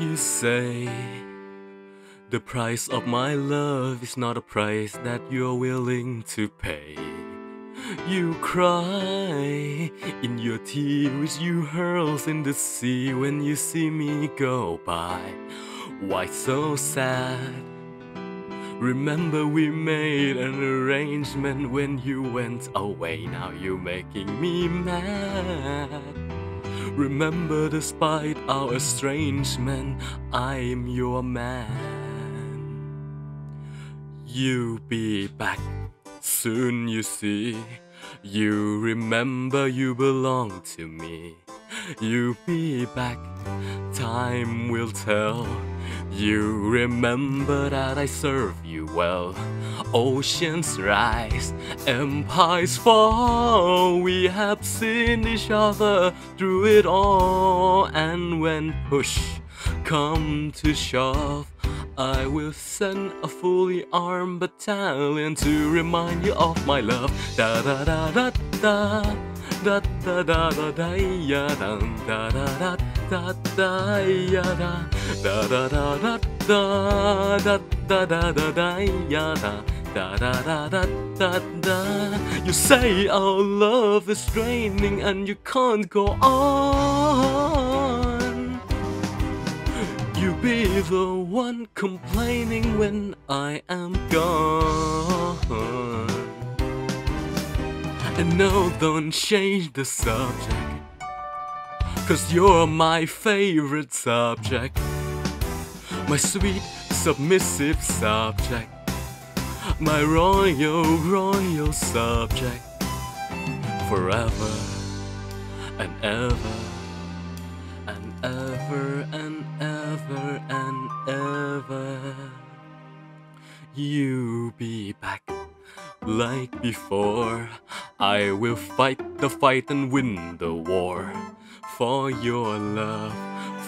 You say the price of my love is not a price that you're willing to pay. You cry in your tears, you hurls in the sea when you see me go by. Why so sad? Remember we made an arrangement when you went away. Now you're making me mad. Remember, despite our estrangement, I'm your man. You'll be back soon, you see. You remember you belong to me. You'll be back, time will tell. You remember that I serve you well. Oceans rise, empires fall. We have seen each other through it all. And when push come to shove, I will send a fully armed battalion to remind you of my love. Da da da da da. Da da da da da da da da da da da ya da da da da da da da da da da da ya da da da da da da da You say our love is draining and you can't go on. You be the one complaining when I am gone. And no, don't change the subject. Cause you're my favorite subject. My sweet, submissive subject. My royal, royal subject. Forever and ever and ever and ever and ever. You be back like before. I will fight the fight and win the war for your love,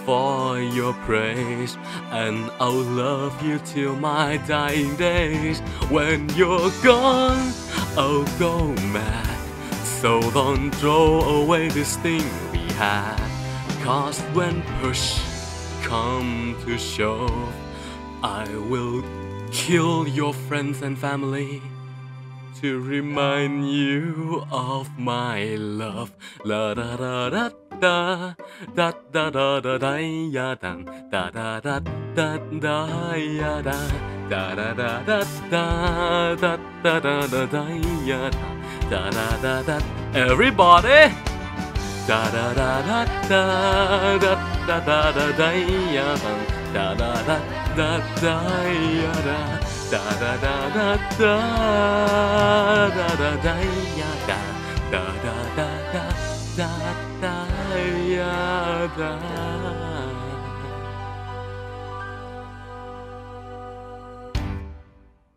for your praise, and I'll love you till my dying days. When you're gone, I'll go mad. So don't throw away this thing we had. Cause when push come to shove, I will kill your friends and family to remind you of my love. La da da da da da da da da da ya da da da da da da ya da da da da da da da da da da da ya da da da da da everybody da da da da da da da da da da ya da da da da da da ya da da da da da da da da da ya